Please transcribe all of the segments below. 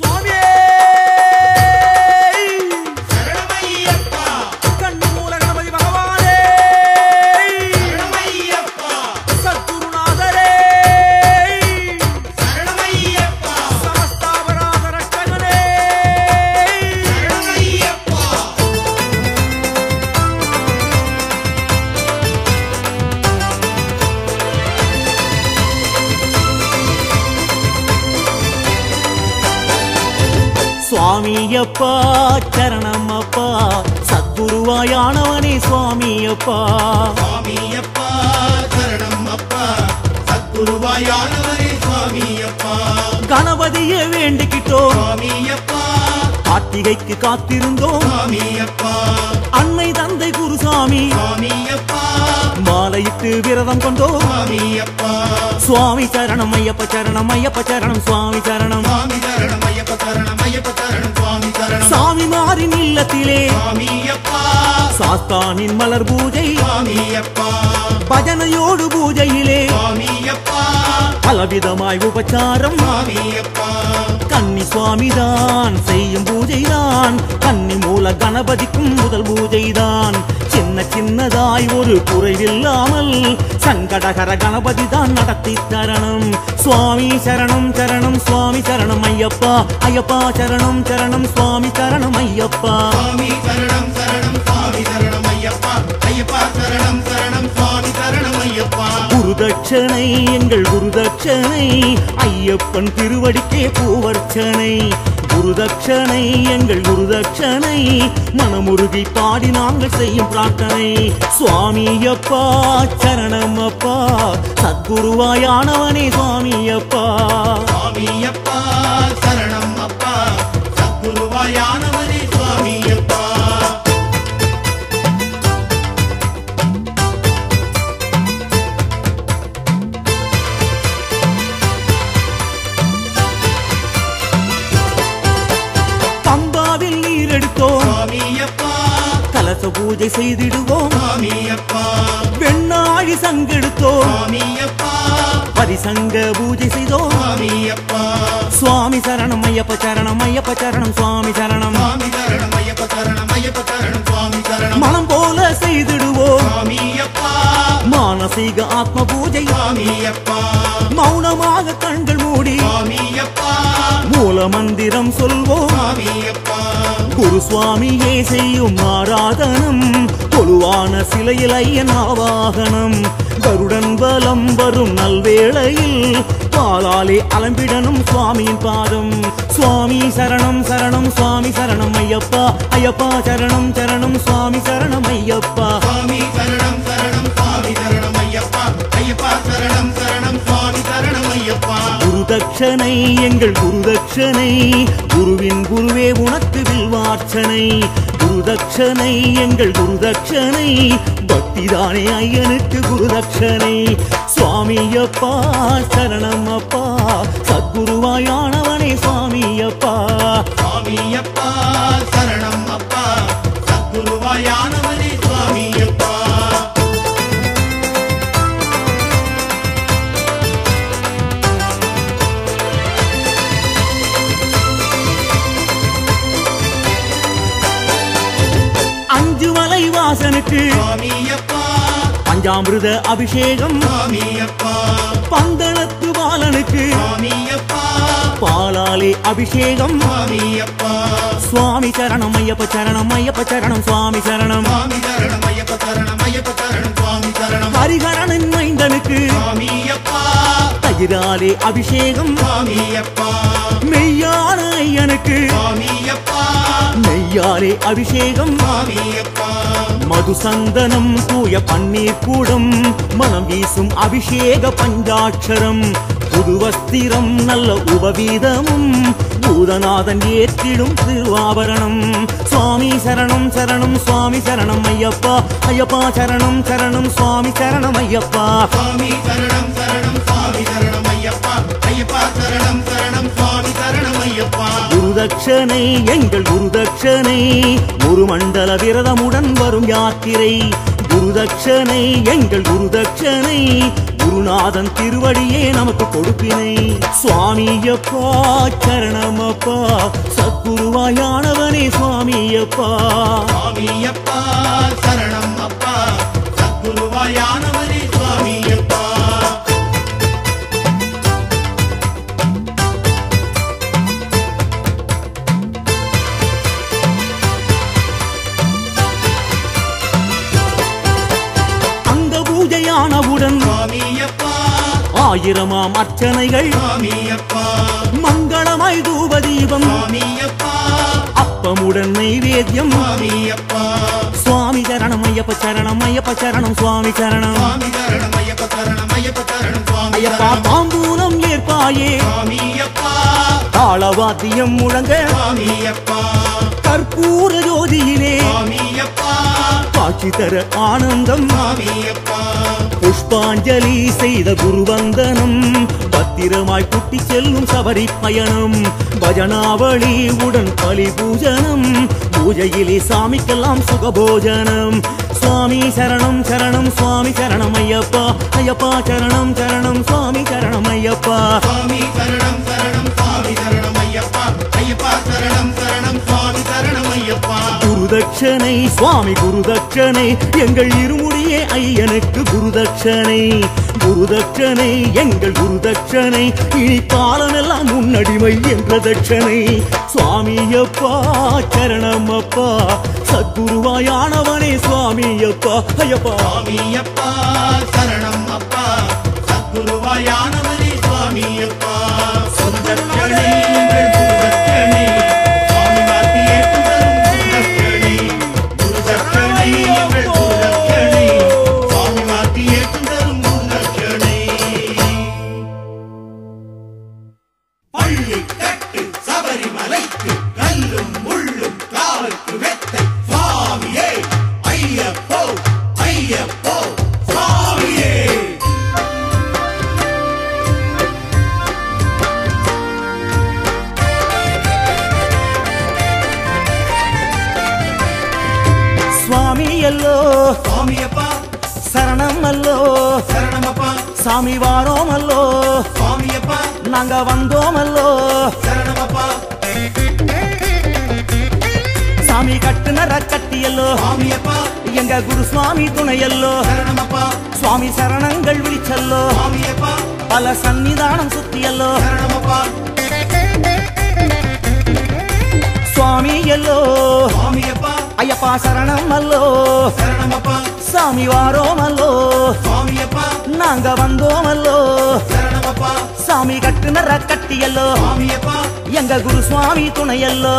சுவாமியே சாஸ்தானின் மலர் பூஜை. பஜனையோடு பூஜையிலே. பலவிதமாய் உபச்சாரம். கன்னி சுவாமிதான் செய்யும் பூஜைதான். கன்னி மூல கணபதிக்கும் முதல் பூஜைதான். சின்ன சின்னதாய் ஒரு குறைவில்லாமல் சங்கடகர கணபதி தான் நடத்தி தரணும். சுவாமி சரணம் சரணம் சுவாமி சரணம் ஐயப்பா. ஐயப்பா சரணம் சரணம் சுவாமி சரணம் ஐயப்பா. குருதட்சணை எங்கள் குருதட்சணை. ஐயப்பன் திருவடிக்கே பூவர்ச்சனை. குருதட்சணை எங்கள் குருதட்சணை. மனமுருகி பாடி நாங்கள் செய்யும் பிரார்த்தனை. சுவாமியப்பா சரணமப்பா சத்குருவாயானவனே சுவாமியப்பா சுவாமியப்பா சரணம் அப்பா. சத்குருவாயான பூஜை செய்திடுவோம். வெண்ணாழி சங்கெடுத்தோம். பரிசங்க பூஜை செய்தோம். சுவாமி சரணம் ஐயப்ப சரணம் ஐயப்ப சரணம் சுவாமி சரணம். மனம் போல செய்திடுவோம். மானசீக ஆத்ம பூஜை. மௌனமாக கண்கள் மூடி. மூல மந்திரம் சொல்வோம். குரு சுவாமியே செய்யும் ஆராதனம் கொலுவான சிலையில் ஐயன் ஆவாகனம். கருடன் பலம் வரும் நல்வேளையில் பாலாலே அலம்பிடணும் சுவாமியின் பாதம். சுவாமி சரணம் சரணம் சுவாமி சரணம் ஐயப்பா ஐயப்பா சரணம் சரணம் சுவாமி சரணம் ஐயப்பா. சுவாமி சரணம் சரணம் சுவாமி சரணம் ஐயப்பா. ஐயப்பா சரணம் சரணம் சுவாமி சரணம் ஐயப்பா. குருதட்சணை எங்கள் குருதட்சணை. குருவின் குருவே உனக்கு வில்வார்ச்சனை. குருதட்சணை எங்கள் குருதட்சணை. பக்திதானே ஐயனுக்கு குருதட்சணை. சுவாமியப்பா சரணம் அப்பா. சத்குருவாயானவனே சுவாமி அப்பா. சுவாமி அப்பா சரணம் அப்பா. சுவாமியப்பா. பஞ்சாமிருத அபிஷேகம். பந்தளத்து பாலனுக்கு. பாலாலே அபிஷேகம். சுவாமியப்பா. சுவாமி சரணம் ஐயப்ப சரணம் ஐயப்ப சரணம் சுவாமி சரணம். சுவாமி சரணம் ஐயப்ப சரணம் ஐயப்ப சரணம் சுவாமி சரணம். ஹரிகரனின் மைந்தனுக்கு. தயிராலே அபிஷேகம். மெய்யான ஐயனுக்கு மெய்யாலே அபிஷேகம். சுவாமியப்பா. மதுசந்தனம் தூய பன்னீர் கூடம். மனம் வீசும் அபிஷேக பஞ்சாட்சரம். புது வஸ்திரம் நல்ல உபவீதமும். பூதநாதன் ஏற்றிடும் திருவாபரணம். சுவாமி சரணம் சரணம் சுவாமி சரணம் ஐயப்பா. ஐயப்பா சரணம் சரணம் சுவாமி சரணம் ஐயப்பா. சுவாமி சரணம் சரணம் சுவாமி குருதட்சணை எங்கள் குருதட்சணை. ஒரு மண்டல விரதமுடன் வரும் யாத்திரை. குருதட்சணை எங்கள் குருதட்சணை. குருநாதன் திருவடியே நமக்கு கொடுப்பினை. சுவாமியப்பா சரணமப்பா. சத்குருவாயானவனே சுவாமியப்பா சுவாமியப்பா சரணம் அப்பா சத்குருவாயான ஆயிரமாம் அர்ச்சனைகள் மங்களமாய் தூபதீபம். அப்பமுடன் நைவேத்தியம் சுவாமி சரணம் ஐயப்ப சரணம் ஐயப்ப சரணம் சுவாமி சரணம். ஐயப்ப தாம்பூலம் ஏற்பாயே. தாளவாத்தியம் முழங்க கற்பூர ஜோதியிலே காட்சி தர ஆனந்தம் புஷ்பாஞ்சலி செய்த குருவந்தனம். பத்திரமாய் குட்டி செல்லும் சபரி பயணம். பஜனாவளி உடன் பலி பூஜனம். பூஜையிலே சாமிக்கெல்லாம் சுகபோஜனம். சுவாமி சரணம் சரணம் சுவாமி சரணம் ஐயப்பா. ஐயப்பா சரணம் சரணம் சுவாமி சரணம் ஐயப்பா. சுவாமி சரணம் குருதட்சணை சுவாமி குருதட்சணை எங்கள் இருமுடியே ஐயனுக்கு குருதட்சணை. குருதட்சணை எங்கள் குருதட்சணை இனி காலமெல்லாம் முன்னடிமை என்ற தட்சணை. சுவாமியப்பா சரணமப்பா சத்குருவாயானவனே சுவாமியப்பா ஐயப்பா சுவாமியப்பா சரணம் அப்பா சத்குருவாயானவரே சுவாமியப்பா எங்க குரு சுவாமி துணையல்லோ. சரணமப்பா. சுவாமி சரணங்கள் விழிச்சல்லோ. சுவாமியப்பா. பல சன்னிதானம் சுத்தியல்லோ. சரணமப்பா. சுவாமி எல்லோ. சுவாமியப்பா. ஐயப்பா சரணம் அல்லோ சரணமப்பா. சாமி வாரோம் அல்லோ சுவாமியப்பா. நாங்க வந்தோம் அல்லோ சரணமப்பா. சாமி கட்டுனர கட்டியல்லோ எங்க குரு சுவாமி துணையல்லோ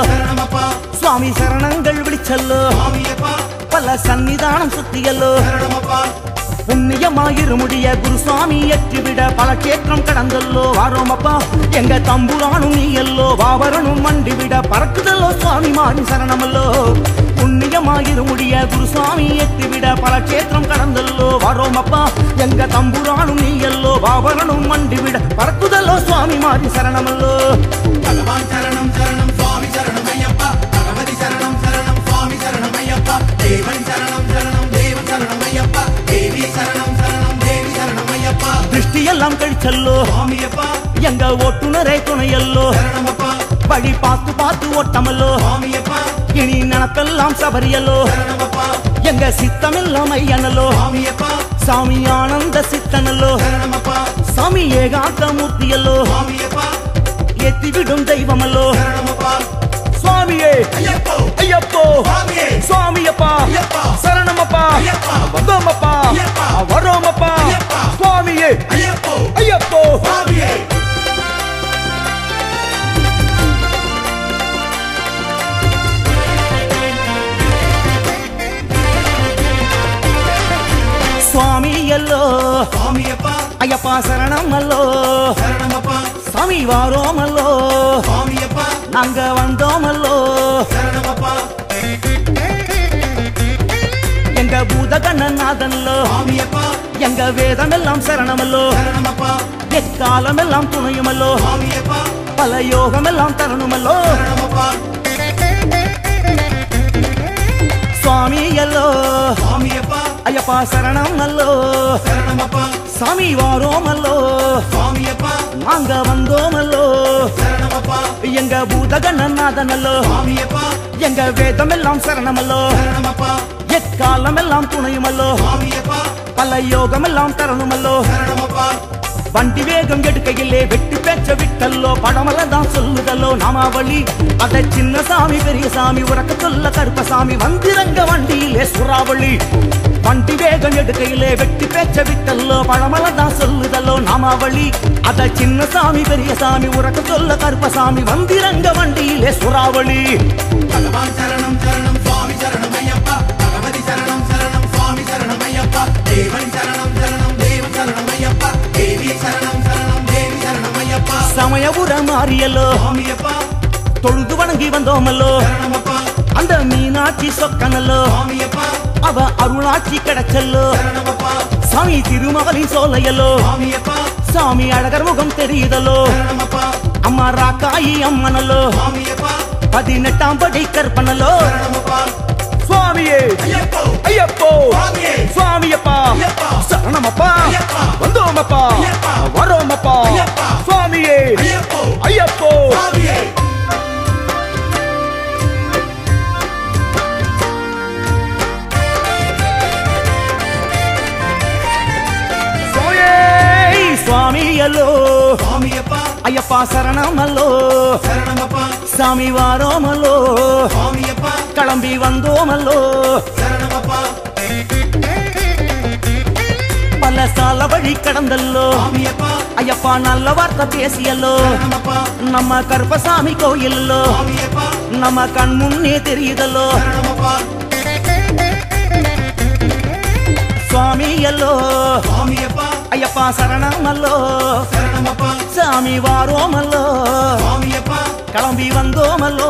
சுவாமி சரணங்கள் விழிச்சல்லோ. பல சன்னிதானம் சுத்தியல்லோ. புண்ணியமாயிருமுடிய குருசாமி ஏற்றிவிட பல கேற்றம் கடந்தல்லோ. வாரோமப்பா எங்க தம்புரானும் நீ எல்லோ வாவரனும் மண்டிவிட பறக்குதல்லோ சுவாமி மாறி சரணமல்லோ புண்ணியமாயிருமுடிய குருசாமி ஏற்றிவிட பல கேற்றம் கடந்தல்லோ. வாரோமப்பா எங்க தம்புரானும் நீ எல்லோ வாவரனும் மண்டிவிட பறக்குதல்லோ சுவாமி மாறி சரணமல்லோ சரணம் சரணம் சுவாமி சரணம். தேவன் சரணம் சரணம் தேவன் சரணம் ஐயப்பா தேவி சரணம் சரணம் தேவி சரணம் ஐயப்பா திருஷ்டியெல்லாம் கழிச்சல்லோ சுவாமியப்பா எங்க ஓட்டுநரே துணையல்லோ சரணமப்பா வழி பார்த்து பார்த்து ஓட்டமல்லோ சுவாமியப்பா இனி நினப்பெல்லாம் சபரியல்லோ சரணமப்பா எங்க சித்தமெல்லாம் ஐயனல்லோ சுவாமியப்பா சாமி ஆனந்த சித்தனல்லோ சரணமப்பா சாமி ஏகாந்த மூர்த்தியல்லோ சுவாமியப்பா எத்திவிடும் தெய்வமல்லோ சரணமப்பா சுவாமியே. ஐயப்போ. ஐயப்போ. சுவாமியே. சுவாமியப்பா. சரணமப்பா. வந்தோமப்பா. வரோமப்பா சுவாமியே. ஐயப்போ. சுவாமி எல்லோ சுவாமியப்பா. ஐயப்பா சரணம் அல்லோ சரணமப்பா. சாமி வாரோமல்லோ. நாங்க வந்தோமல்லோ. எங்க பூதகண்ணநாதன்லோ. எங்க வேதமெல்லாம் சரணமல்லோ. எக்காலமெல்லாம் துணையுமல்லோ. பல யோகமெல்லாம் தரணுமல்லோ. சுவாமி எல்லோ ஐயப்பா சரணம் அல்லோ சரணமப்பா. சாமி வாரோமல்லோ. சுவாமியப்பா நாங்க வந்தோமல்லோ. சரணமப்பா. எங்க பூதகண்ணநாதனல்லோ சுவாமியப்பா எங்க வேதமெல்லாம் சரணமல்லோ. சரணமப்பா. எக்காலமெல்லாம் துணையுமல்லோ. சுவாமியப்பா பல யோகமெல்லாம் தரணுமல்லோ. சரணமப்பா. வண்டி வேகம் எடுக்கையிலே வெட்டி பேச்ச விட்டல்லோ. படமெல்லாம் தான் சொல்லுதல்லோ. நாமாவளி. அத சின்ன சாமி பெரிய சாமி உறக்க சொல்ல கருப்பசாமி. வந்திரங்க வண்டியிலே சுறாவளி. வண்டி வேகம் எடுக்கையிலே வெட்டி பேச்ச விட்டல்லோ பழமெல்லாம் தான் சொல்லுதல்லோ நாமாவளி. அத சின்ன சாமி பெரிய சாமி உறக்க சொல்ல கருப்பசாமி வந்திரங்க வண்டியிலே சுறாவளி. பகவான் சரணம் சரணம் சுவாமி சரணம் ஐயப்பா. பகவதி சரணம் சரணம் சுவாமி சரணம் ஐயப்பா. தேவன் சரணம் சரணம் தேவன் சரணம் ஐயப்பா. தேவி சரணம் சரணம் தேவி சரணம் ஐயப்பா. சமயபுர மாறியல்லோ. சுவாமியப்பா தொழுது வணங்கி வந்தோமல்லோ. அந்த மீனாட்சி சொக்கனல்லோ. சுவாமியப்பா அவ அருளாட்சி கிடைச்சல்லோ. சாமி திருமகளின் சோலையல்லோ. சாமி அழகர் முகம் தெரியுதல்லோ. அம்மா ராக்காயி அம்மனல்லோ. பதினெட்டாம் படி கற்பனலோ சுவாமியே ஐயப்போ. சுவாமியப்பா. சரணமப்பா. வந்தோமப்பா. வரோமப்பா. ஐயப்பா சுவாமியே ஐயப்போ. சுவாமியல்லோ. சுவாமியப்பா. ஐயப்பா சரணமல்லோ. சரணமப்பா. சாமி வாரோமல்லோ. சுவாமியப்பா. கிளம்பி வந்தோமல்லோ. சரணமப்பா. பல சால வழி கடந்தல்லோ. ஐயப்பா நல்ல வார்த்தை பேசியல்லோ. நம்ம கருப்பசாமி கோயிலோ நம்ம கண் முன்னே தெரியுதல்லோ. சரணமப்பா. ஐயப்பா சரணமல்லோ. சரணமப்பா. சாமி வாரோமல்லோ. சுவாமியப்பா. கிளம்பி வந்தோமல்லோ.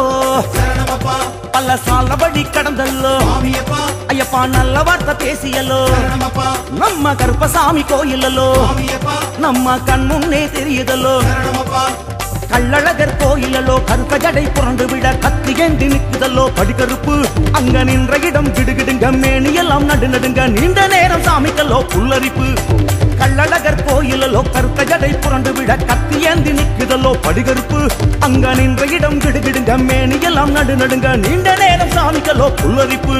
சரணமப்பா. பல சாலபடி கடந்தல்லோ. சுவாமியப்பா. ஐயப்பா நல்ல வார்த்தை பேசியல்லோ. சரணமப்பா. நம்ம கருப்பசாமி கோயிலல்லோ. சுவாமியப்பா. நம்ம கண் முன்னே தெரியுதல்லோ. சரணமப்பா. கள்ளழகர் கோயிலலோ கருப்ப ஜடை புரண்டு விட கத்தி ஏந்தி நிற்குதல்லோ. படிக்கருப்பு அங்க நின்ற இடம் கிடுகிடுங்க மேனியெல்லாம் நடு நடுங்க நீண்ட நேரம் சாமிக்கல்லோ. புல்லரிப்பு. கள்ளழகர் கோயிலலோ கருப்ப ஜடை புரண்டு விட கத்தி ஏந்தி நிற்குதல்லோ படிகருப்பு. அங்க நின்ற இடம் கிடுகிடுங்க மேனியெல்லாம் நடு நடுங்க நீண்ட நேரம் சாமிக்கல்லோ புல்லரிப்பு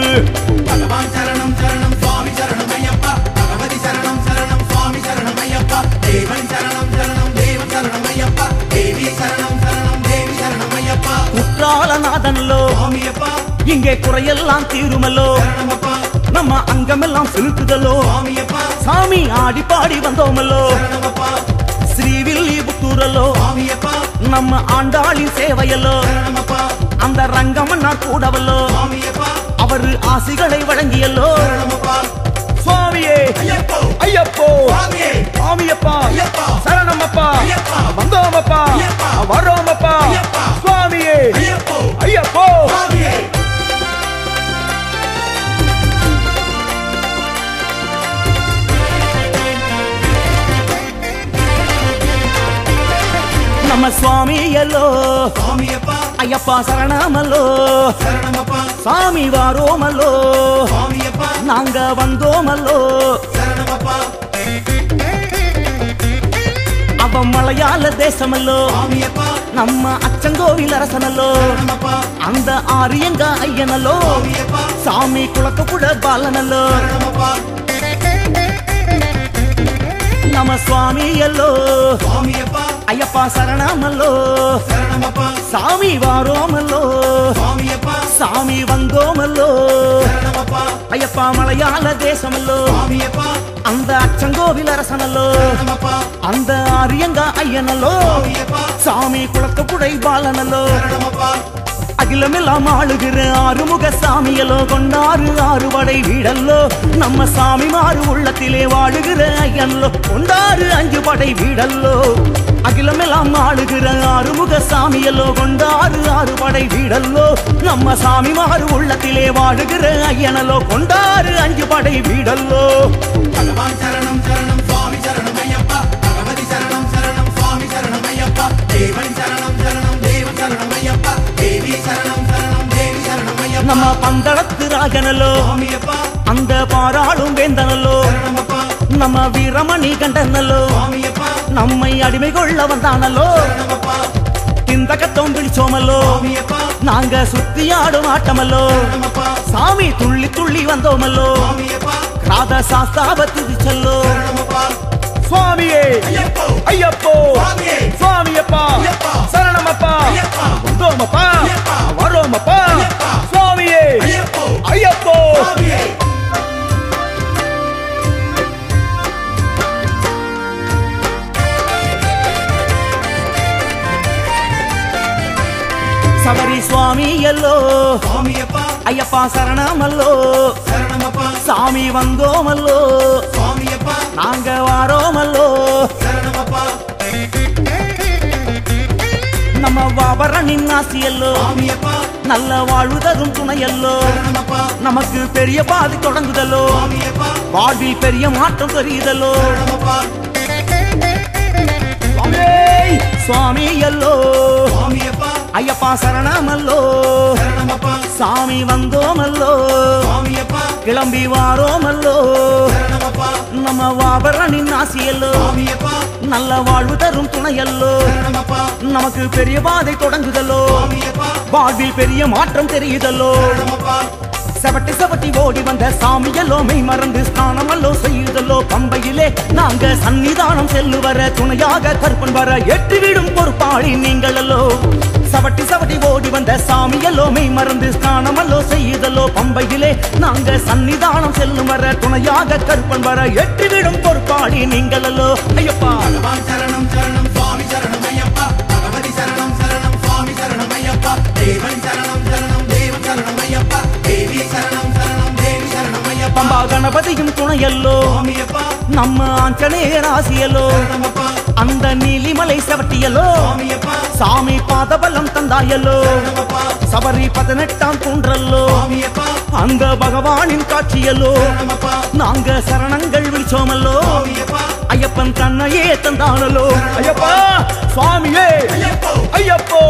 சரணம் சரணம் சுவாமி சரணம் ஐயப்பா. பகவதி சரணம் சரணம் சுவாமி சரணம் ஐயப்பா. தேவன் சரணம் சரணம் தேவன் சரணம் ஐயப்பா. தேவி சரணம் சரணம் தேவி சரணம் ஐயப்பா. குற்றாலநாதனல்லோ சுவாமியப்பா. இங்கே குறையெல்லாம் தீருமல்லோ சரணமப்பா. நம்ம அங்கமெல்லாம் சுவாமியப்பா. சாமி ஆடி பாடி வந்தோமல்லோ? சுவாமியப்பா. நம்ம ஆண்டாளின் சேவையல்லோ? அந்த ரங்கமன்னா கூடவல்லோ? அவரு ஆசிகளை வழங்கியல்லோ? சுவாமியே. ஐயப்போ. ஐயப்போ. சுவாமியே. சுவாமியப்பா. சரணமப்பா. வந்தோமப்பா. வரோமப்பா சுவாமியே. ஐயப்போ. நம்ம சுவாமியல்லோ. சுவாமியப்பா. ஐயப்பா சரணமல்லோ. சரணமப்பா. சாமி வாரோமல்லோ. சுவாமியப்பா. நாங்க வந்தோமல்லோ. சரணமப்பா. அவன் மலையாள தேசமல்லோ. சுவாமியப்பா. நம்ம அச்சங்கோவில் அரசனல்லோ. அந்த ஆரியங்க ஐயனல்லோ. சாமி குளக்க கூட பாலனல்லோ. சரணமப்பா. நம்ம சுவாமி வாரோமல்லோ. சுவாமியப்பா. சாமி வந்தோமல்லோ. சரணமப்பா. ஐயப்பா மலையாள தேசமல்லோ. சுவாமியப்பா. அந்த அச்சங்கோவில் அரசனல்லோ. அந்த ஆரியங்க ஐயனல்லோ. சாமி குளக்க புடை பாலனல்லோ அகிலமெல்லாம் ஆளுகிற ஆறுமுக சாமியலோ கொண்டாறு ஆறுபடை வீடல்லோ நம்ம சாமி மாறு உள்ளத்திலே வாழுகிற ஐயன்லோ கொண்டாறு அஞ்சு படை வீடல்லோ. அகிலமெல்லாம் ஆளுகிற ஆறுமுக சாமியலோ கொண்டாறு ஆறுபடை வீடல்லோ நம்ம சாமி மாறு உள்ளத்திலே வாழுகிற ஐயனலோ கொண்டாறு அஞ்சு படை வீடல்லோ நம்ம பந்தளத்து ராஜனல்லோ சுவாமியப்பா அந்த பாராளும் வேந்தனல்லோ சரணமப்பா நம்ம வீரமணி கண்டனல்லோ சுவாமியப்பா நம்மை அடிமை கொள்ள வந்தானல்லோ சரணமப்பா இந்த கத்தம் பிடிச்சோமல்லோ சுவாமியப்பா நாங்க சுத்தியாடும் ஆட்டமல்லோ சரணமப்பா சாமி துள்ளி துள்ளி வந்தோமல்லோ சுவாமியப்பா ராத சாஸ்தாவ துதிச்சல்லோ சரணமப்பா சுவாமியே. ஐயப்போ. ஐயப்போ. சுவாமியே. சுவாமியப்பா. சரணமப்பா. வந்தோமப்பா. வரோமப்பா. சுவாமியே. ஐயப்போ. சபரி சுவாமி எல்லோ. சுவாமியப்பா. ஐயப்பா சரணமல்லோ. சாமி வந்தோமல்லோ. சுவாமியப்பா நாங்க வாரோமல்லோ. நம்ம வாபரனின் ஆசியல்லோ. நல்ல வாழ்வு தரும் துணையல்லோ. நமக்கு பெரிய பாதி தொடங்குதல்லோ. வாழ்வில் பெரிய மாற்றம் தெரியுதல்லோ சுவாமி எல்லோ ஐயப்பா சரணமல்லோ. சாமி வந்தோமல்லோ. கிளம்பி வாரோமல்லோ. நம்ம வாபரனின் ஆசியல்லோ. நல்ல வாழ்வு தரும் துணையல்லோ. நமக்கு பெரிய பாதை தொடங்குதல்லோ. வாழ்வில் பெரிய மாற்றம் தெரியுதல்லோ. செவட்டி செவட்டி ஓடி வந்த சாமியல்லோ மெய் மறந்து ஸ்நானமல்லோ செய்யுதல்லோ. பம்பையிலே நாங்க சன்னிதானம் செல்லுவர துணையாக கற்பன் வர எட்டுவிடும் பொறுப்பாளி நீங்களல்லோ. சவட்டி சவட்டி ஓடி வந்த சாமியல்லோ மெய் மறந்து ஸ்நானமல்லோ செய்யுதல்லோ பம்பையிலே நாங்க சன்னிதானம் செல்லும் வர துணையாக கற்பன் வர எட்டுவிடும் பொறுப்பாளி நீங்களல்லோ. ஐயப்பா சரணம் சரணம் சுவாமி சரணம் ஐயப்பா. பகவதி சரணம் சரணம் சுவாமி சரணம் ஐயப்பா. தேவன் சரணம் சரணம் தேவன் சரணம் ஐயப்பா. தேவி சரணம் சரணம் தேவி சரணம் ஐயப்பா. பம்பா கணபதியும் துணையல்லோ. நம்ம ஆஞ்சநேயர் ஆசியல்லோ. அந்த நீலிமலை சுவாமியப்பா சாமி பாதபலம் சரணமப்பா. சபரி பதினெட்டாம் தூன்றல்லோ அந்த பகவானின் சரணமப்பா. நாங்க சரணங்கள் விழிச்சோமல்லோ ஐயப்பன் தன்னையே தந்தானல்லோ ஐயப்பா சுவாமியே ஐயப்போ.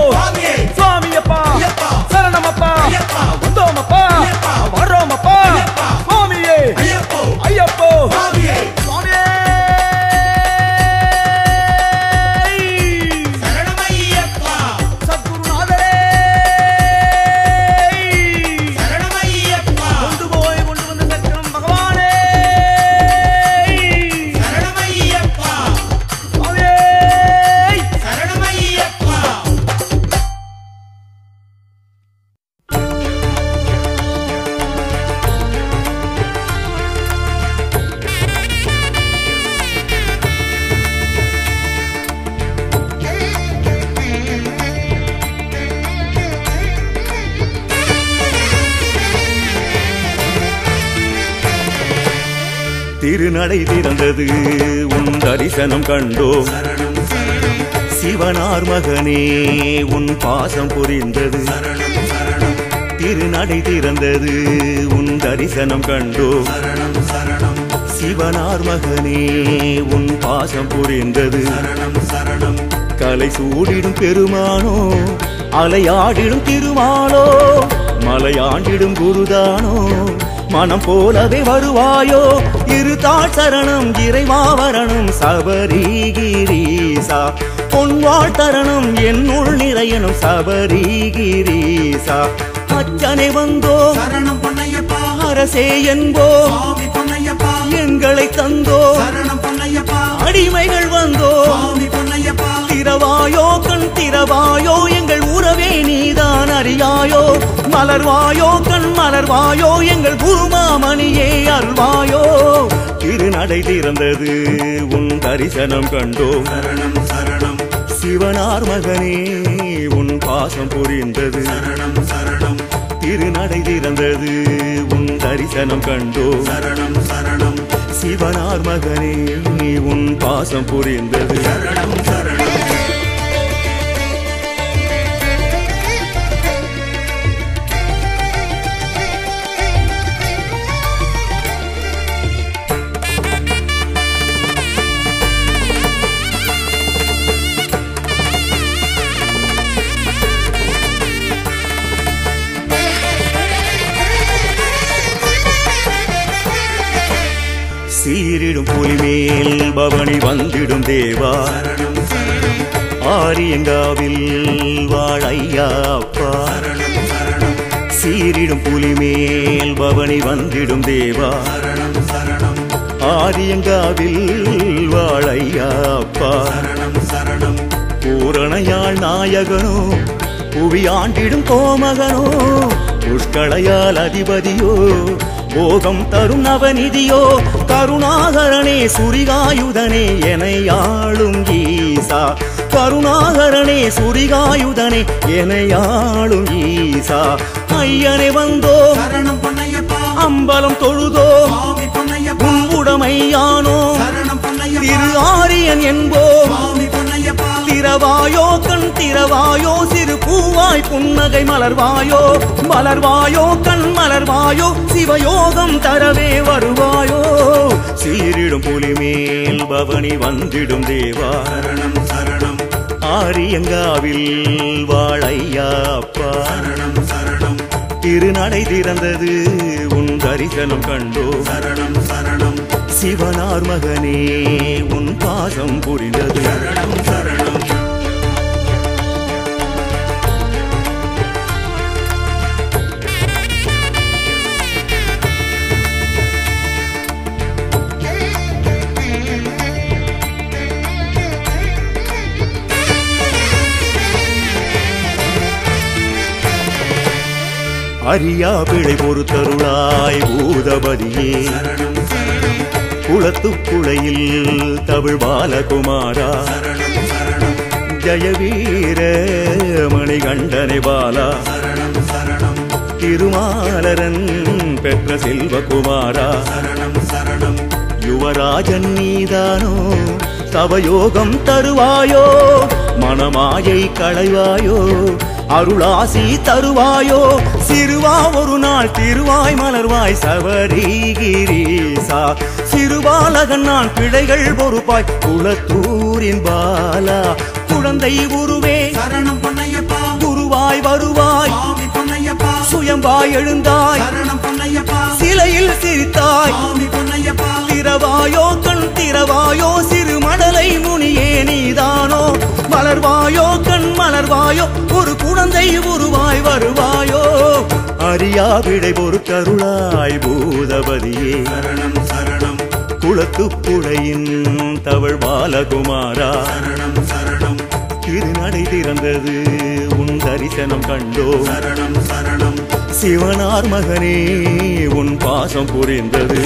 திருநடை உன் தரிசனம் கண்டோம் சரணம் சிவனார் மகனே உன் பாசம் புரிந்தது. சரணம் திருநடை திறந்தது உன் தரிசனம் கண்டோம் சரணம் சிவனார் மகனே உன் பாசம் புரிந்தது. சரணம் கலை சூடிடும் பெருமானோ அலையாடிடும் திருமானோ மலையாண்டிடும் குருதானோ மனம் போலவே வருவாயோ? இரு தாழ் சரணம் இறைவா வரணும். சபரிகிரீசா. பொன்வாழ் தரணும் என்னுள் நிறையணும். சபரிகிரீசா. அச்சனை வந்தோ? அரசே என்போ? எங்களை தந்தோ? அடிமைகள் வந்தோ? திரவாயோ கண் திரவாயோ எங்கள் உறவே நீதான் அறியாயோ. மலர்வாயோ கண் மலர்வாயோ எங்கள் குருமாமணியே அருள்வாயோ. திருநடை திறந்தது உன் தரிசனம் கண்டோம். சரணம் சரணம். சிவனார் மகனே உன் பாசம் புரிந்தது. சரணம் சரணம். திருநடை திறந்தது உன் தரிசனம் கண்டோம். சரணம் சரணம். சிவனார் மகனே உன் பாசம் புரிந்தது. சரணம். பவனி வந்திடும் தேவா. ஆரியங்காவில் வாழையா அப்பா சீரிடும் புலிமேல் பவனி வந்திடும் தேவா. ஆரியங்காவில் வாழையா அப்பா பூரணையாள் நாயகனோ புவி ஆண்டிடும் கோமகனோ புஷ்களையால் அதிபதியோ போகம் தரும் நவநிதியோ கருணாகரனே சுரிகாயுதனே எனை ஆளும் ஈசா. கருணாகரனே சுரிகாயுதனே எனை ஆளும் ஈசா. ஐயனே வந்தோ அம்பலம் தொழுதோ பொன்னையப்பா. உடமையானோ திரு ஆரியன் என்போ திரவாயோ கண் திரவாயோ சிறு பூவாய் புன்னகை மலர்வாயோ மலர்வாயோ கண் மலர்வாயோ சிவயோகம் தரவே வருவாயோ. சீரிடும் புலிமேல் பவனி வந்திடும் தேவா. சரணம் சரணம். ஆரியங்காவில் வாழையா அப்பா. சரணம் சரணம். திருநடை திறந்தது உன் தரிசனம் கண்டோ. சரணம் சரணம். சிவனார் மகனே உன் பாசம் புரிந்தது. சரணம் சரணம். அறியா பிழை ஒரு தருளாய் பூதபதியே. குளத்துக்குளையில் தமிழ் பாலகுமாரா. ஜயவீர சரணம் ஜெயவீர மணிகண்டனை பாலா. திருமாலரன் பெற்ற செல்வகுமாரா. யுவராஜன் நீதானோ தவயோகம் தருவாயோ? மனமாயை களைவாயோ? அருளாசி தருவாயோ? சிறுவா ஒரு நாள் திருவாய் மலர்வாய் சபரிகிரீசா சிறுபாலகன் நான் பிழைகள் பொறுப்பாய் குளத்தூரின் பாலா. குழந்தை உருவே சரணம் பொன்னையப்பா. குருவாய் வருவாய். சுயம்பாய் எழுந்தாய். சரணம் சிலையில் சிரித்தாய். திரவாயோ கண் திரவாயோ சிறு மடலை முனியே நீதானோ? மலர்வாயோ கண் மலர்வாயோ ஒரு குழந்தை உருவாய் வருவாயோ? அரியா விடை பொறுத்தருளாய் பூதபதியே. சரணம் சரணம். குளத்துப்புழையின் தவழ் பாலகுமாரா? சரணம் சரணம். திருநடை திறந்தது உன் தரிசனம் கண்டோ? சரணம் சரணம். சிவனார் மகனே உன் பாசம் புரிந்தது.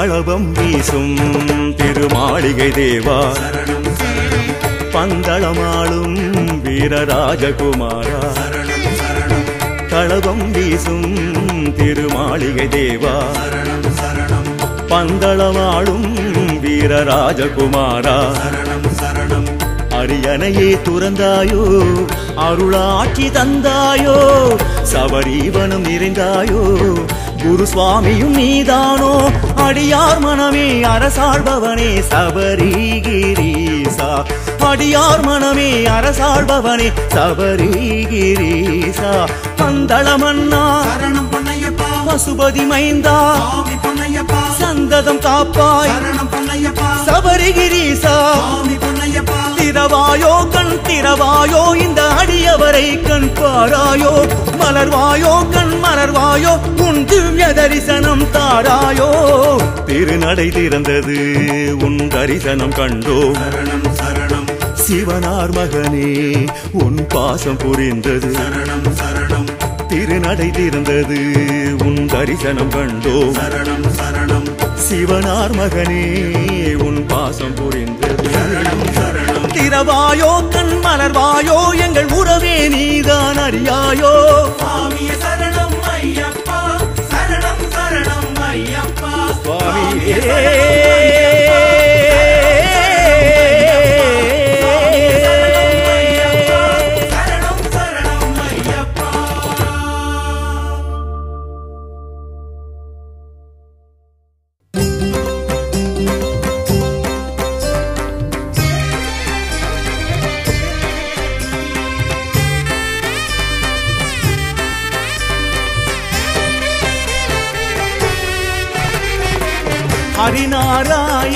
களபம் வீசும் திருமாளிகை தேவா. பந்தளமாளும் வீரராஜகுமாரா. சரணம் களபம் வீசும் திருமாளிகை தேவா. பந்தளமாளும் வீரராஜகுமாரா. சரணம் அரியணையே துறந்தாயோ அருளாட்சி தந்தாயோ சபரீவனம் நிறைந்தாயோ குரு சுவாமியும் நீதானோ? அடியார் மனமே அரசாள்பவனே சபரிகிரீசா. அடியார் மனமே அரசாள்பவனே சபரிகிரீசா. பந்தள மன்னா பசுபதி மைந்தா. சந்ததம் காப்பாய். சபரிகிரீசா. திரவாயோ கண் திரவாயோ இந்த அடியவரை கண் பாராயோ. மலர்வாயோ கண் மலர்வாயோ உன் திவ்ய தரிசனம் தாராயோ. திருநடை திறந்தது உன் தரிசனம் கண்டோ சரணம் சரணம். சிவனார் மகனே உன் பாசம் புரிந்தது. சரணம் சரணம். திருநடை திறந்தது உன் தரிசனம் கண்டோ சரணம் சரணம். சிவனார் மகனே உன் பாசம் புரிந்தது. சரணம் சரணம். திரவாயோ கண் மலர்வாயோ எங்கள் உறவே நீதான் அறியாயோ. சுவாமியே சரணம் ஐயப்பா சரணம் சரணம் ஐயப்பா. சுவாமியே.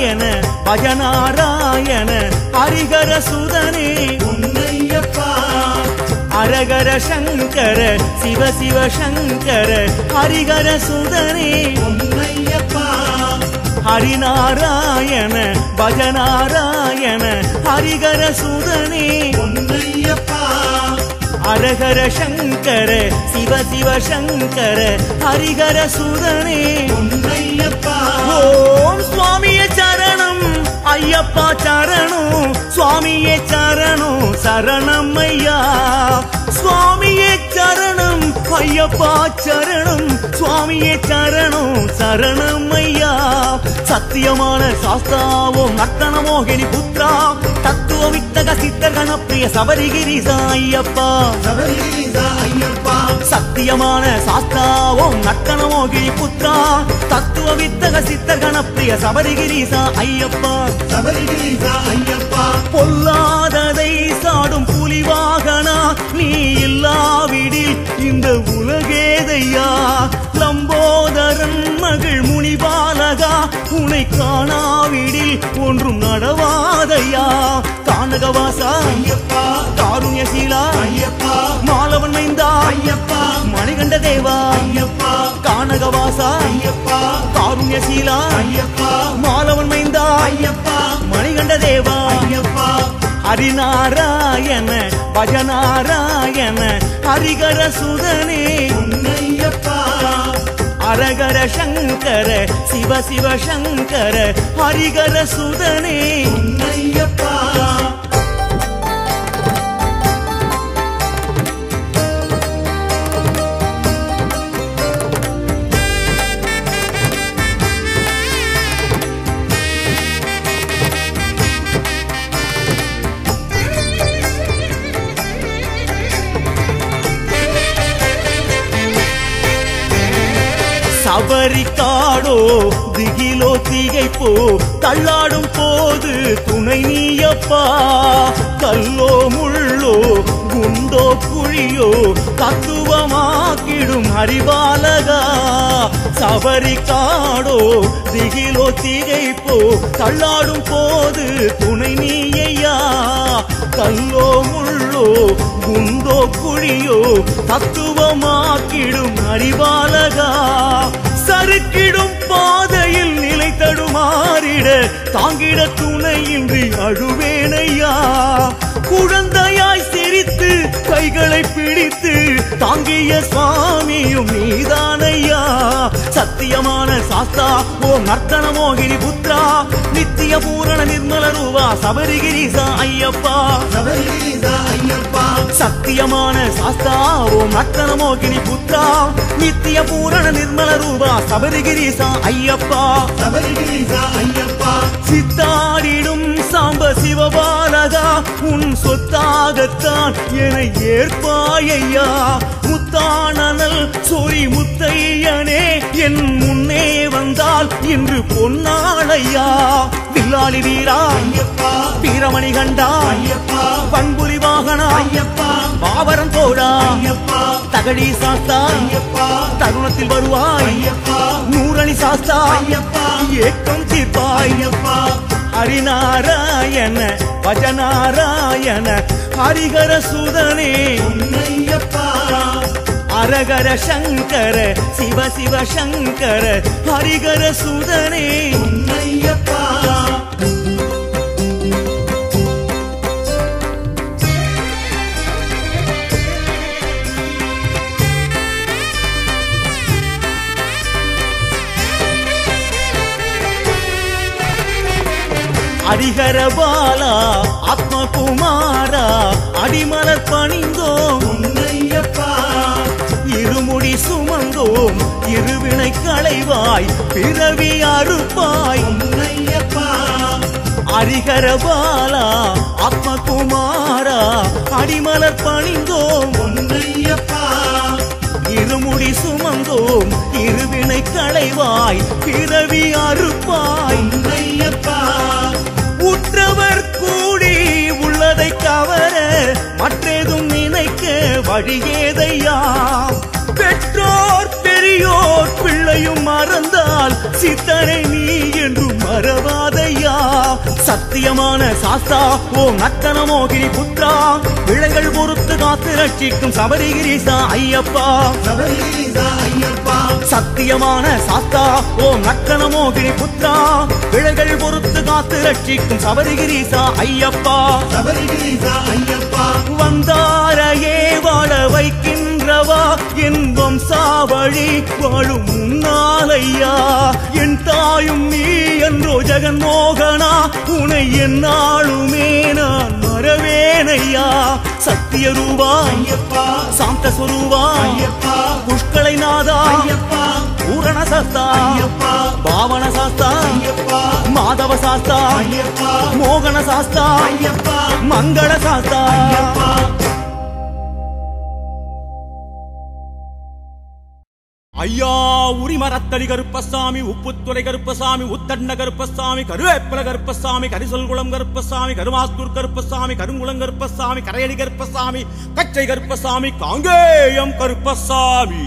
ஹரிநாராயண பஜநாராயண ஹரிகர சுதனே. உன்னையப்பா. அரகர சங்கர சிவ சிவ சங்கர ஹரிகர சுதனே. உன்னையப்பா. ஹரிநாராயண பஜநாராயண ஹரிகர சுதனே. உன்னையப்பா. அரகர சங்கர சிவ சிவ சங்கர ஹரிகர சுதனே. உன்னையப்பா. ஓம் சரணம் ஐயப்பா சரணம் சுவாமியே சரணம் சரணம் ஐயா. சுவாமியே சரணம். ஐயப்பா சரணம் சுவாமியே சரணம் சரணம் ஐயா சத்தியமான சாஸ்தாவோம் நர்த்தன மோகினி புத்ரா தத்துவ வித்தக சித்தகண பிரிய சபரிகிரிசா ஐயப்பா. சபரிகிரிசா ஐயப்பா. சத்தியமான சாஸ்தாவோம் நர்த்தன மோகினி புத்ரா தத்துவ வித்தக சித்தகண பிரிய சபரிகிரிசா ஐயப்பா. சபரிகிரிசா ஐயப்பா. பொல்லாததை சாடும் புலிவாகனா நீ இல்லாவிடில் இந்த உலகேதையா? லம்போதரன் மகள் முனிபாலகா உனை காணாவிடில் ஒன்றும் நடவாதையா? கானகவாசா ஐயப்பா. காருண்யசீலா ஐயப்பா. மாலவன் மைந்தா ஐயப்பா. மணிகண்ட தேவா ஐயப்பா. கானகவாசா ஐயப்பா. காருண்யசீலா ஐயப்பா. மாலவன் மைந்தா ஐயப்பா. மணிகண்ட தேவா ஹரிநாராயண பஜநாராயண ஹரிகர சுதனே. அரகர சங்கர சிவ சிவ சங்கர ஹரிகர சுதனே. உன்னையப்பா சபரி திகிலோ திகைப்போ தள்ளாடும் போது துணை நீயப்பா. கல்லோ முள்ளோ குண்டோ குழியோ தத்துவமாக்கிடும் அறிவாலகா சபரி காடோ திகிலோ திகைப்போ தள்ளாடும் போது துணை நீயையா. கல்லோ முள்ளோ குண்டோ குழியோ தத்துவமாக்கிடும் அறிவாலகா சறுக்கிடும் பாதையில் நிலை தடுமாறிட தாங்கிட துணையின்றி அழுவேனையா? குழந்தையாய் சிரித்து கைகளை பிடித்து தாங்கிய சுவாமியும் நீதானையா? சத்தியமான சாஸ்தா ஓம் நர்த்தன மோகினி புத்ரா நித்திய பூரண நிர்மல ரூபா சபரிகிரிசா ஐயப்பா. சத்தியமான சாஸ்தா ஓம் நர்த்தன மோகினி புத்ரா நித்திய பூரண நிர்மல ரூபா சபரிகிரிசா ஐயப்பா. சித்தாடிடும் சாம்ப சிவபாலகா உன் சொத்தாகத்தான் என ஏற்பாயையா? முத்தானல் சொறி முத்தையனே என் முன்னே வந்தால் இன்று பொன்னாளையா? வில்லாளி வீரா ஐயப்பா. வீரமணி கண்டா? பண்புலி வாகனா? பாவரம் தோடா தகழி சாஸ்தா? தருணத்தில் வருவாய்? நூறணி சாஸ்தா? ஏக்கம் தீர்ப்பாய்? ஹரிநாராயண பஜநாராயண ஹரிகர சுதனே. அரகர சங்கர சிவ சிவ சங்கர ஹரிகர சுதனே. உன்னையப்பா அடிகர பாலா ஆத்மகுமாரா அடிமலர் பணிந்தோம். இருமுடி சுமந்தோம் இருவினை களைவாய் பிறவி அறுப்பாய். அரிகர பாலா ஆத்மகுமாரா அடிமலர் பணிந்தோம். உன்னையப்பா. இருமுடி சுமந்தோம். இருவினை களைவாய் பிறவி அறுப்பாய். உற்றவர் கூடி உள்ளதை கவர மற்றேதும் நினைக்க வழியேதையா பெற்றோர் பெரியோர் பிள்ளையும் மறந்தால் சித்தனை நீ என்று மறவாதையா? சத்தியமான சாஸ்தா ஓ நத்தனமோ கிரி புத்ரா பிழைகள் பொறுத்து காத்து ரட்சிக்கும் சபரிகிரிசா ஐயப்பா. சபரிகிரிசா ஐயப்பா. சத்தியமான சாஸ்தா ஓம் நக்கனமோ கிரி புத்ரா பிழைகள் பொறுத்து காத்து ரட்சிக்கும் சபரிகிரிசா ஐயப்பா. சபரிகிரிசா ஐயப்பா. வந்தாரையே வாழ வைக்கின்றவா. இன்பம் சாவழி வாழும் முன்னாலையா என் தாயும் நீ என்றோ ஜெகன்மோகனா. உனை என்னாலுமே நான் மறவேனையா. சத்திய ரூபா ஐயப்பா. சாந்த சுரூபா ஐயப்பா. புஷ்களை நாதா. ஐயப்பா. பூரண சாஸ்தா பாவன சாஸ்தா மாதவ சாஸ்தா மோகன சாஸ்தா மங்கள சாஸ்தா ஐயா உரிமரத்தடி கருப்பசாமி உப்புத்துறை கருப்பசாமி உத்தண்ட கருப்பசாமி கருவேப்பில கருப்பசாமி கரிசொல்குளம் கருப்பசாமி கருமாத்தூர் கருப்பசாமி கருங்குளம் கருப்பசாமி கரையடி கருப்பசாமி கச்சை கருப்பசாமி காங்கேயம் கருப்பசாமி.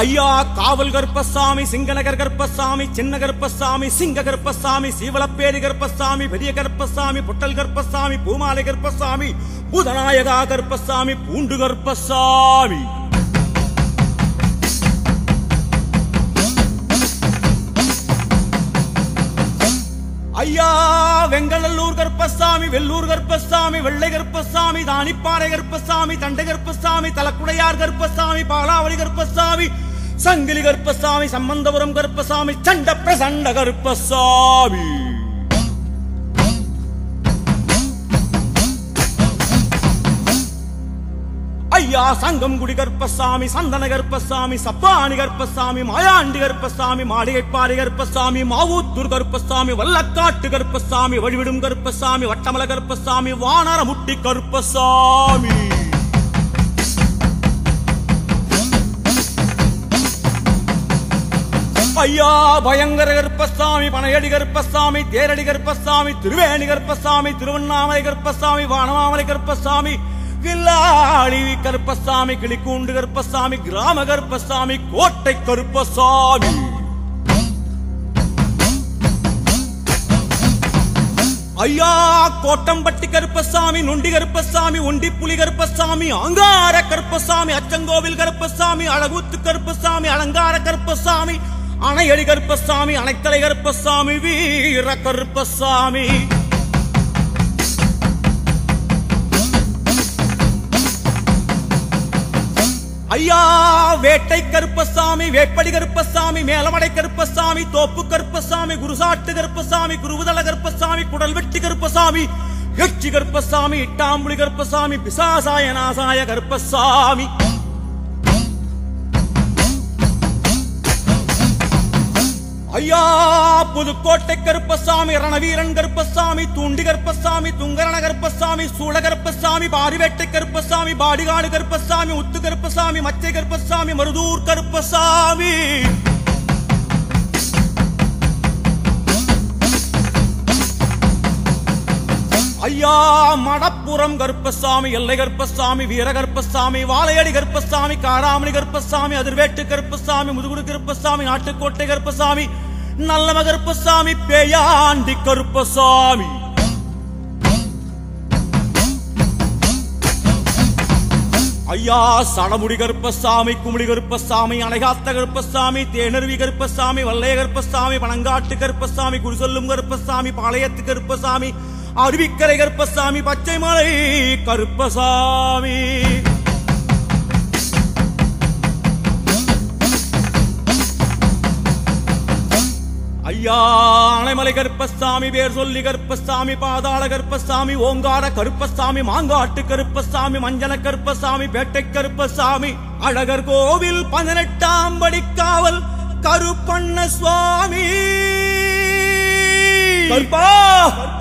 ஐயா காவல் கருப்பசாமி சிங்கநகர் கருப்பசாமி சின்ன கருப்பசாமி சிங்க கருப்பசாமி சீவளப்பேரி கருப்பசாமி பெரிய கருப்பசாமி பொட்டல் கருப்பசாமி பூமாலை கருப்பசாமி புதநாயகா கருப்பசாமி பூண்டு கருப்பசாமி. ஐயா வெங்கநல்லூர் கருப்பசாமி வெள்ளூர் கருப்பசாமி வெள்ளை கருப்பசாமி தானிப்பாறை கருப்பசாமி தண்டை கருப்பசாமி தலக்குடையார் கருப்பசாமி பாலாவளி கருப்பசாமி சங்கிலி கருப்பசாமி சம்பந்தபுரம் கருப்பசாமி சண்ட பிரசண்ட கருப்பசாமி. ஐயா சங்கம்குடி கருப்பசாமி சந்தன கருப்பசாமி சப்பாணி கருப்பசாமி மாயாண்டி கருப்பசாமி மாளிகைப்பாறை கருப்பசாமி மாவூத்தூர் கருப்பசாமி வல்லக்காட்டு கருப்பசாமி வழிவிடும் கருப்பசாமி வட்டமல கருப்பசாமி வானரமுட்டி கருப்பசாமி ஐயா பயங்கர கர்ப்பசாமி பனையடி கர்ப்பசாமி தேரடி கர்ப்பசாமி திருவேணி கர்ப்பசாமி திருவண்ணாமலை கர்ப்பசாமி வானமாமலை கர்ப்பசாமி வில்லாளி கருப்பசாமி கிளிக்கூண்டு கருப்பசாமி கிராம கருப்பசாமி கோட்டை கருப்பசாமி. ஐயா கோட்டம்பட்டி கருப்பசாமி நொண்டி கருப்பசாமி ஒண்டி புலி கருப்பசாமி அங்கார கருப்பசாமி அச்சங்கோவில் கருப்பசாமி அழகூத்து கருப்பசாமி அலங்கார கருப்பசாமி அணையடி கருப்பசாமி அணைத்தலை கருப்பசாமி வீர கருப்பசாமி. ஐயா வேட்டை கருப்பசாமி வேப்படி கருப்பசாமி மேலமடை கருப்பசாமி தோப்பு கருப்பசாமி குருசாட்டு கருப்பசாமி குருவுதள கருப்பசாமி குடல் வெட்டி கருப்பசாமி எச்சி கருப்பசாமி இட்டாம்புலி கருப்பசாமி பிசாசாய நாசாய கருப்பசாமி. ஐயா புதுக்கோட்டை கருப்பசாமி ரணவீரன் கருப்பசாமி தூண்டி கருப்பசாமி துங்கரண கருப்பசாமி சூழ கருப்பசாமி பாரிவேட்டை கருப்பசாமி பாடிகாடு கருப்பசாமி உத்து கருப்பசாமி மச்சை கருப்பசாமி மருதூர் கருப்பசாமி. ஐயா மடப்புறம் கர்ப்பசாமி எல்லை கர்ப்பசாமி வீர கர்ப்பசாமி வாழையடி கர்ப்பசாமி காராமணி கர்ப்பசாமி அதிர்வேட்டு கர்ப்பசாமி முதுகுடு கர்ப்பசாமி நாட்டுக்கோட்டை கர்ப்பசாமி நல்லம கருப்பசாமி பேயாண்டி கருப்பசாமி. ஐயா சடமுடி கருப்பசாமி குமுடி கருப்பசாமி அணைகாத்த கருப்பசாமி தேனருவி கருப்பசாமி வல்லைய கருப்பசாமி பனங்காட்டு கருப்பசாமி குருசொல்லும் கருப்பசாமி பாளையத்து கருப்பசாமி அருவிக்கரை கருப்பசாமி பச்சை மலை கருப்பசாமி. ஐயா அணைமலை கருப்பசாமி பேர் சொல்லி கருப்பசாமி பாதாள கருப்பசாமி ஓங்கார கருப்பசாமி மாங்காட்டு கருப்பசாமி மஞ்சள கருப்பசாமி பேட்டை கருப்பசாமி அழகர் கோவில் பதினெட்டாம் படிக்காவல் கருப்பண்ண சுவாமி. கருப்பா!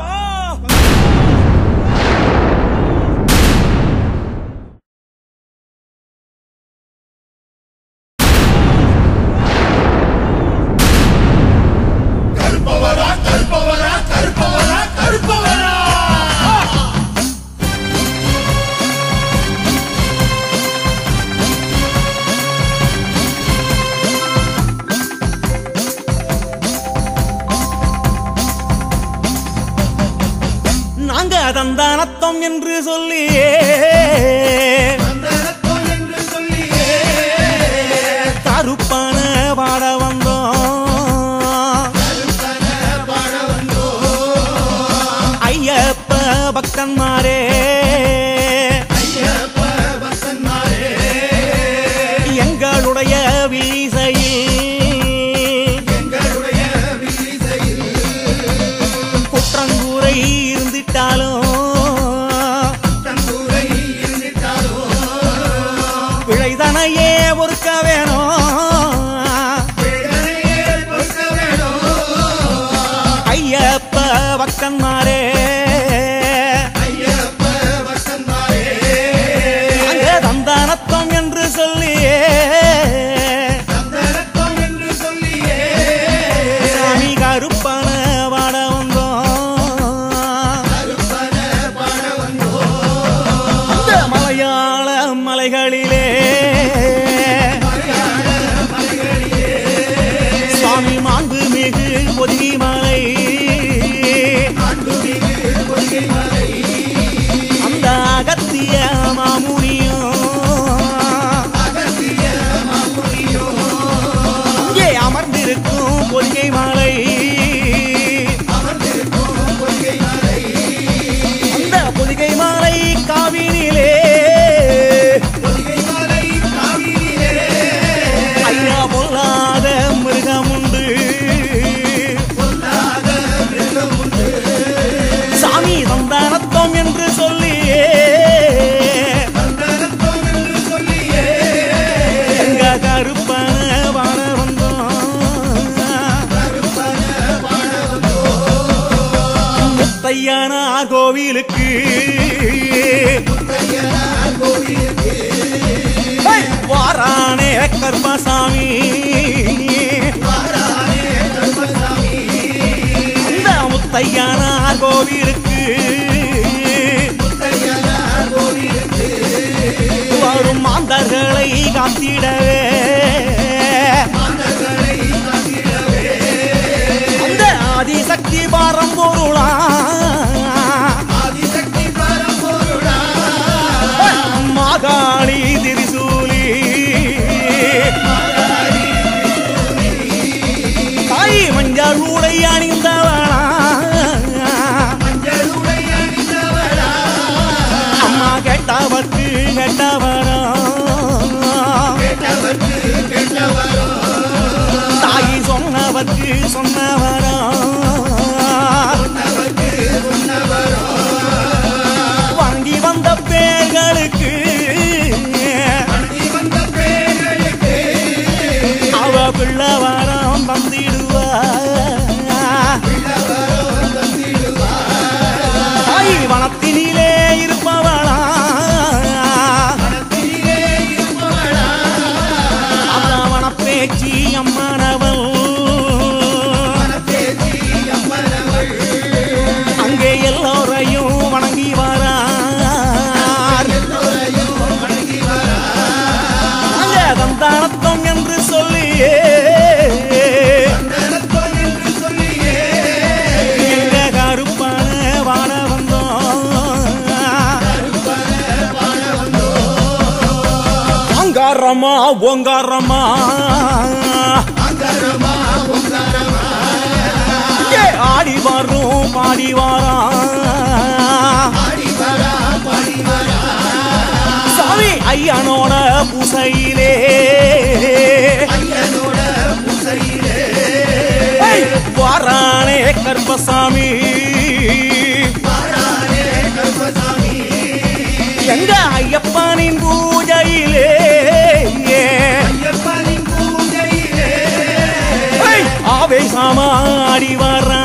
வேணும். ஐயப்ப பக்தன்மாரே கர்மசாமி இந்த முத்தையானார் கோவிலுக்கு வரும் மாந்தர்களை காத்திடவே. அந்த ஆதிசக்தி பாரம் பொருளா கெட்டவரா? தாய் சொன்னவர்க்கு சொன்னவரா? வாங்கி வந்த பேர்களுக்கு அவ பிள்ளை வாரம் வந்திடுவா அங்காரமா ஓங்காரமா? ஆடி வரும் பாடி வாரா. சாமி ஐயனோட பூசையிலே. வாரானே கர்பசாமி எங்க ஐயப்பானின் பூ? சவாடி வரா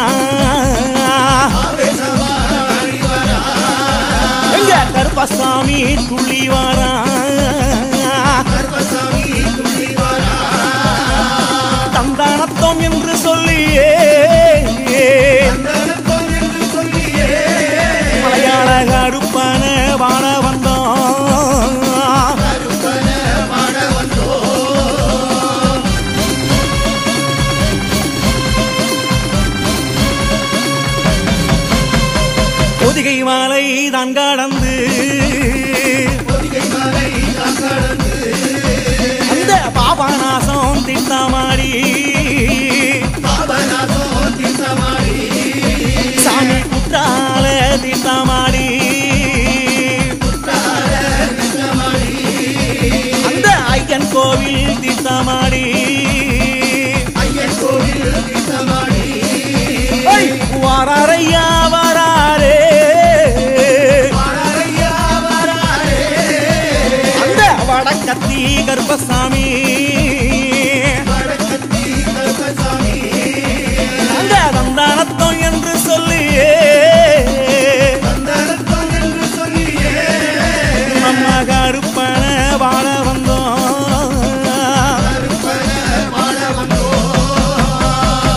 எங்க? கருப்பசாமி துள்ளி வரா. தந்தானத்தம் என்று சொல்லியே. மலையாள கருப்பான வானவ தான் கடந்து. அந்த பாபநாசம் திட்டாமாடி கர்ப்பசாமி. அந்த வந்தானத்தம் என்று சொல்லியே. நம்ம கருப்பன வாழ வந்தோம்.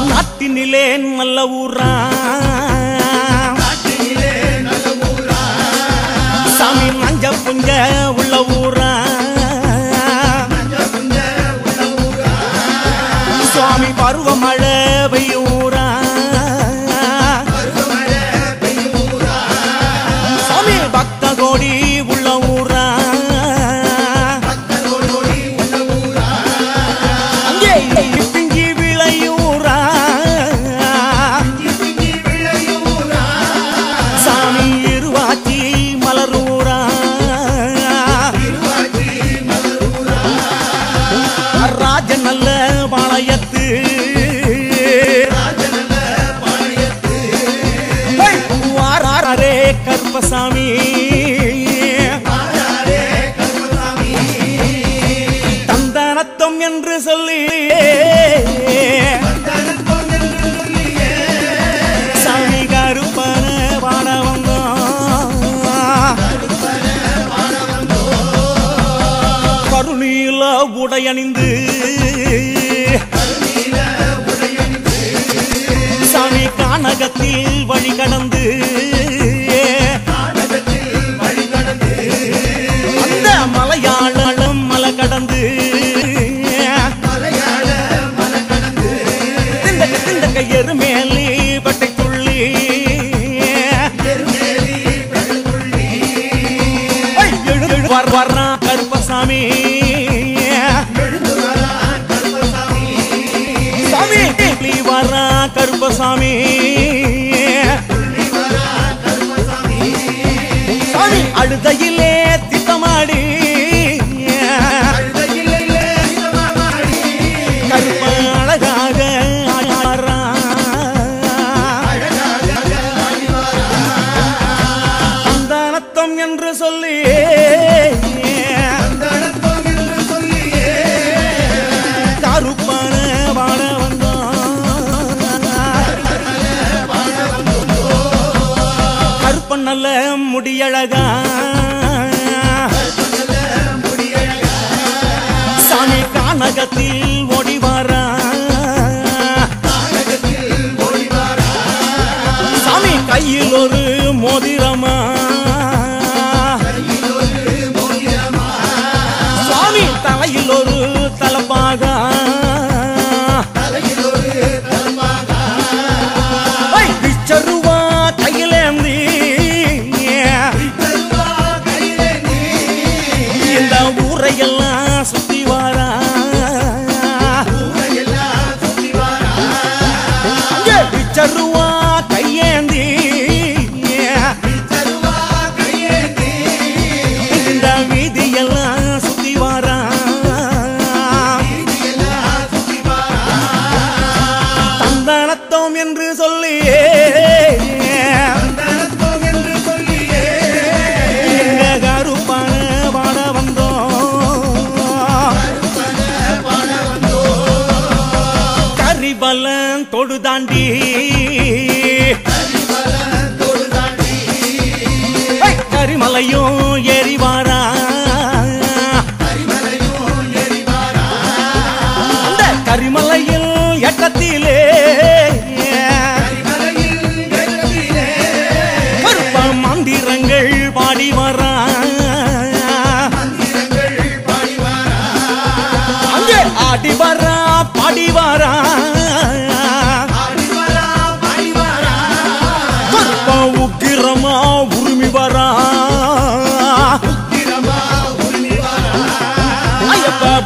நாட்டினிலே நல்ல ஊரா. என்று சொல்லியே. சாமி கருப்பன வாட வந்தோம் உடையணிந்து. சாமி கானகத்தில் வழி கடந்து. கருப்பசாமி சாமி அழுதையிலே Agati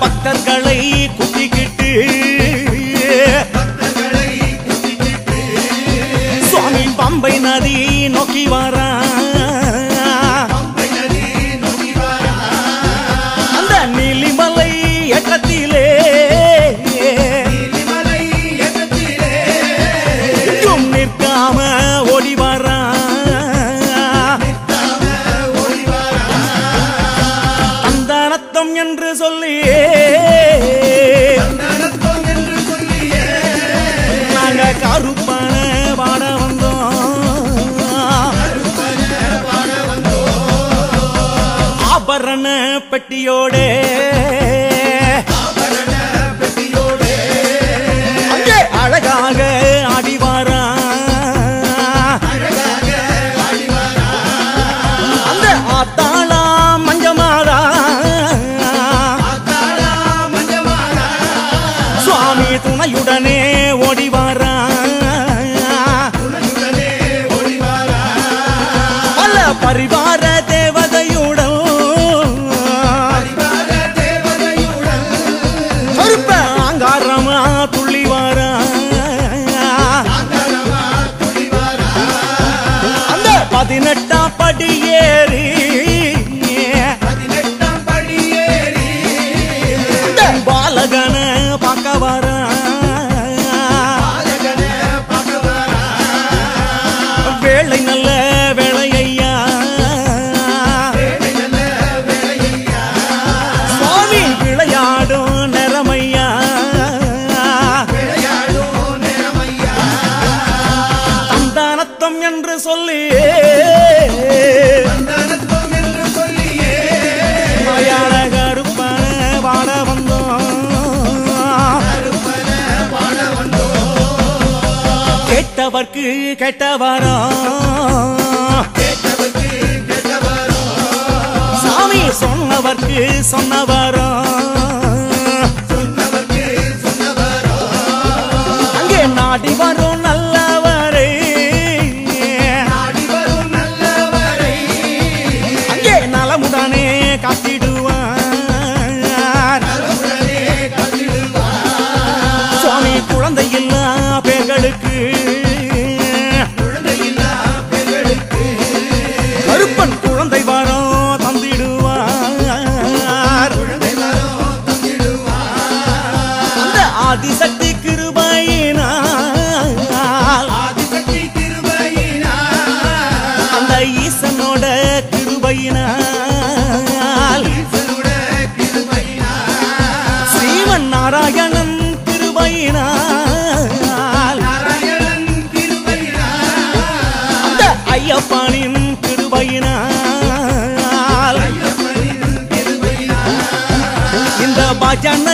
பக்தர்களை பதினெட்டாம் படி ஏறி கேட்டவரா? சாமி சொன்னவர்க்கு சொன்னவரா? இந்த